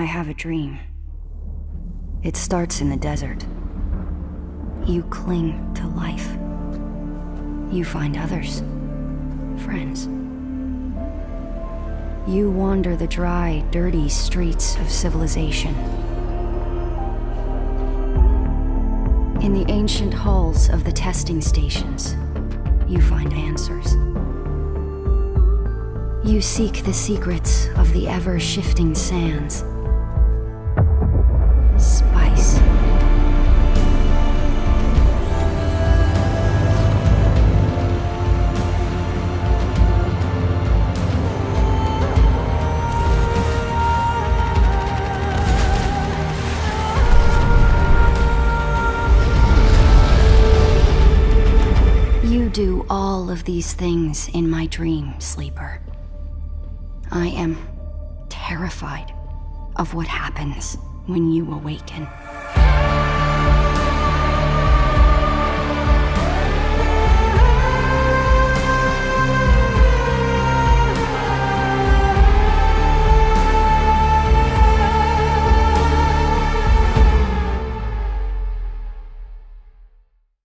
I have a dream. It starts in the desert. You cling to life. You find others. Friends. You wander the dry, dirty streets of civilization. In the ancient halls of the testing stations, you find answers. You seek the secrets of the ever-shifting sands. Do all of these things in my dream, Sleeper. I am terrified of what happens when you awaken.